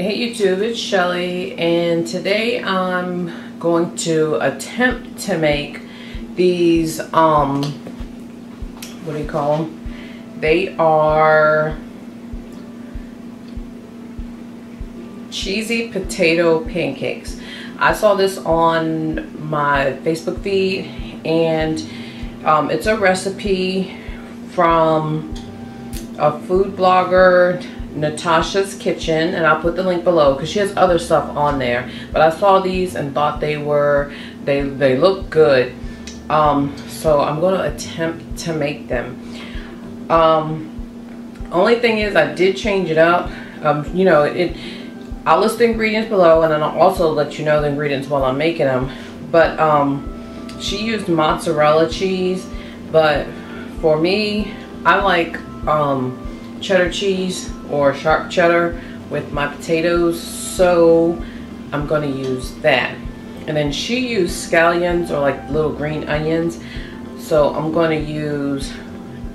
Hey YouTube, it's Shelly and today I'm going to attempt to make these, um, what do you call them? They are cheesy potato pancakes. I saw this on my Facebook feed and um, it's a recipe from a food blogger Natasha's Kitchen, and I'll put the link below because she has other stuff on there. But I saw these and thought they were, they, they look good. Um, so I'm going to attempt to make them. Um, only thing is I did change it up. Um, you know, it. I'll list the ingredients below and then I'll also let you know the ingredients while I'm making them. But um, she used mozzarella cheese, but for me, I like um, cheddar cheese or sharp cheddar with my potatoes. So I'm to use that. And then she used scallions or like little green onions. So I'm to use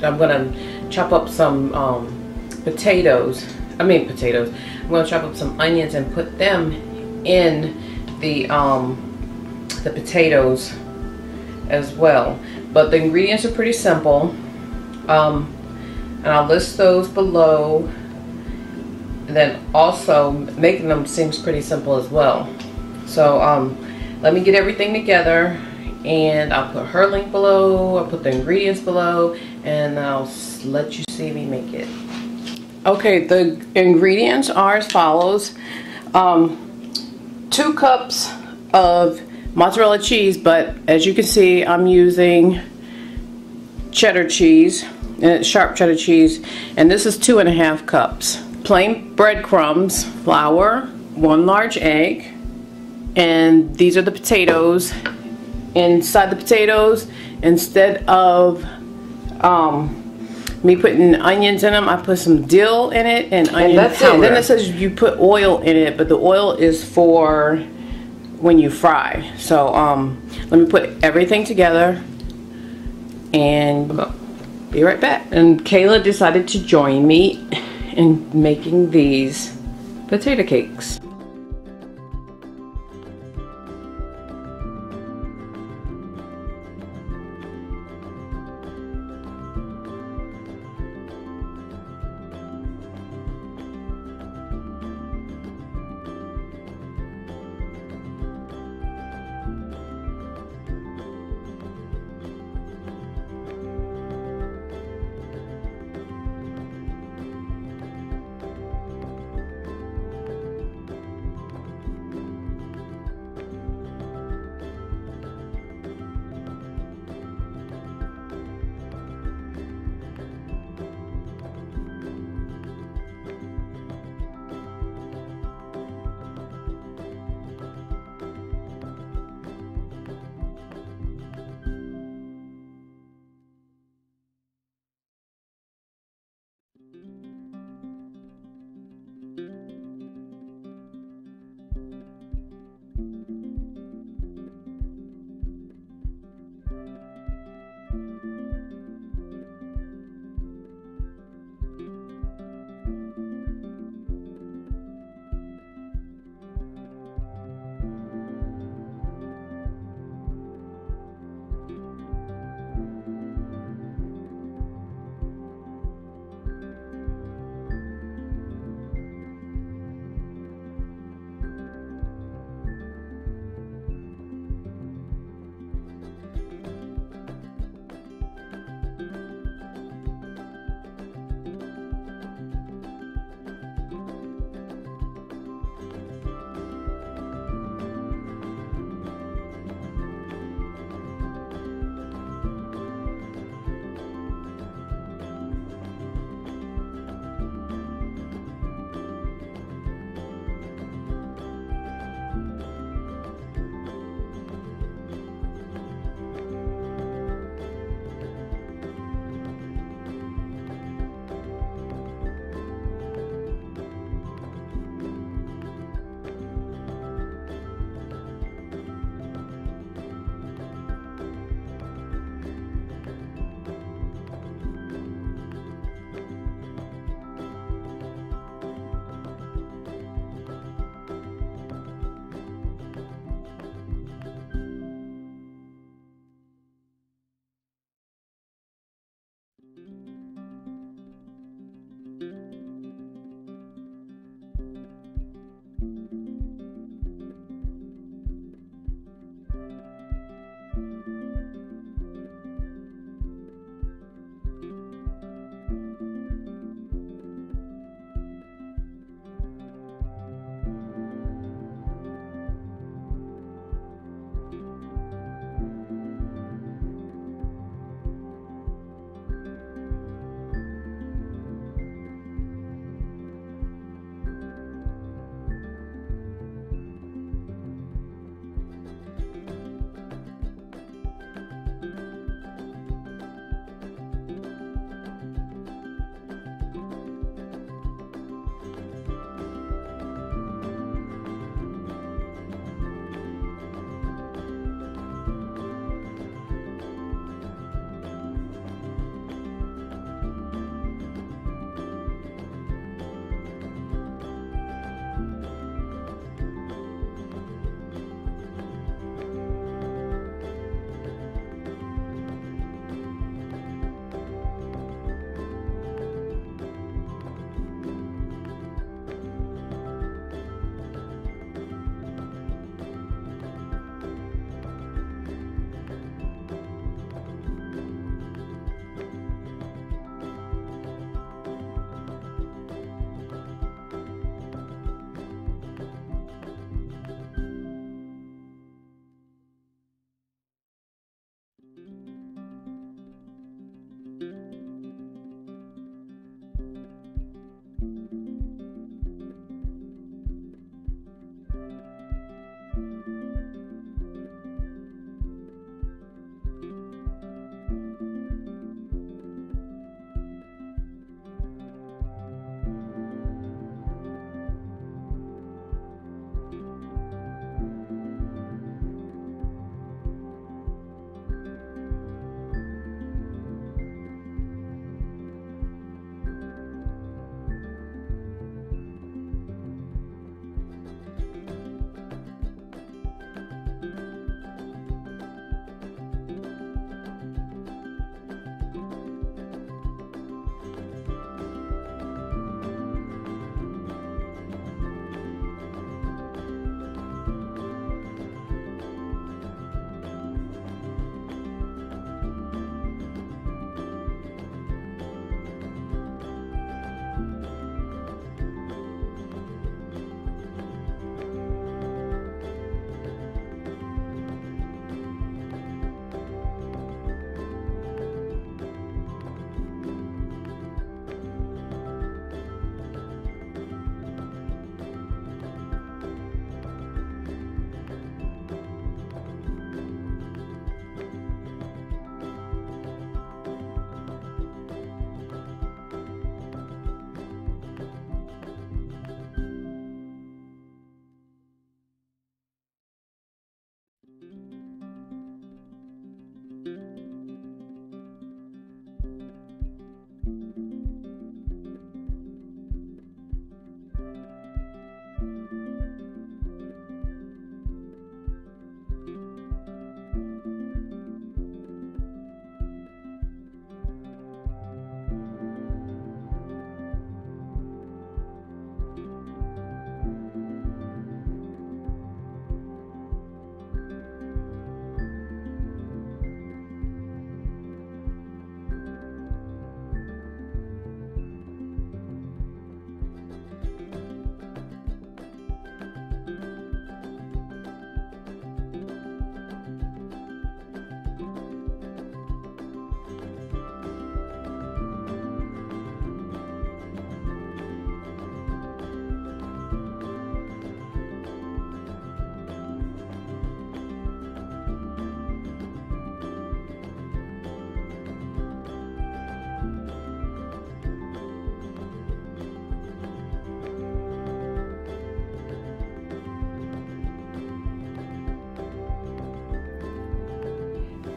I'm to chop up some um, potatoes. I mean potatoes. I'm to chop up some onions and put them in the um, the potatoes as well. But the ingredients are pretty simple. Um, and I'll list those below and then also making them seems pretty simple as well. So um, let me get everything together and I'll put her link below, I'll put the ingredients below, and I'll let you see me make it. Okay, the ingredients are as follows. Um, two cups of mozzarella cheese, but as you can see, I'm using cheddar cheese, and sharp cheddar cheese, and this is two and a half cups plain breadcrumbs, flour, one large egg, and these are the potatoes. Inside the potatoes, instead of um, me putting onions in them, I put some dill in it and onion and powder. And then it says you put oil in it, but the oil is for when you fry. So um, let me put everything together and be right back. And Kayla decided to join me in making these potato cakes.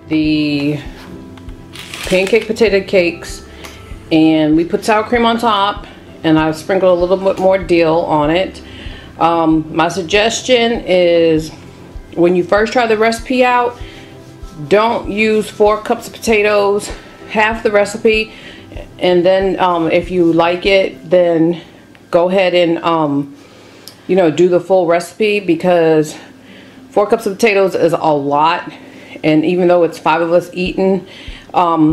The pancake potato cakes and we put sour cream on top and I sprinkled a little bit more dill on it. Um, my suggestion is when you first try the recipe out, don't use four cups of potatoes, half the recipe, and then um, if you like it, then go ahead and um, you know do the full recipe because four cups of potatoes is a lot, and even though it's five of us eating um,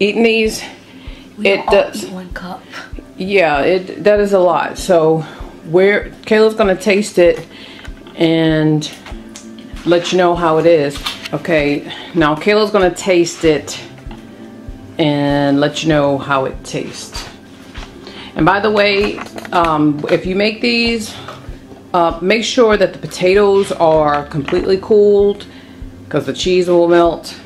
eating these, We it does. one cup. Yeah, it that is a lot. So we're Kayla's gonna taste it and let you know how it is. Okay, now Kayla's gonna taste it and let you know how it tastes. And by the way, um, if you make these, uh, make sure that the potatoes are completely cooled because the cheese will melt.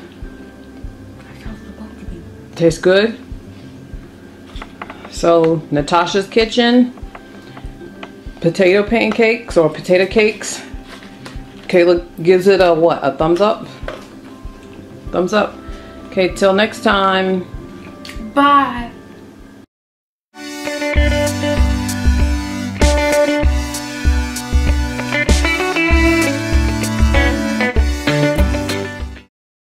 Tastes good. So Natasha's Kitchen, potato pancakes or potato cakes. Kayla gives it a what? A thumbs up? Thumbs up. Okay, till next time. Bye.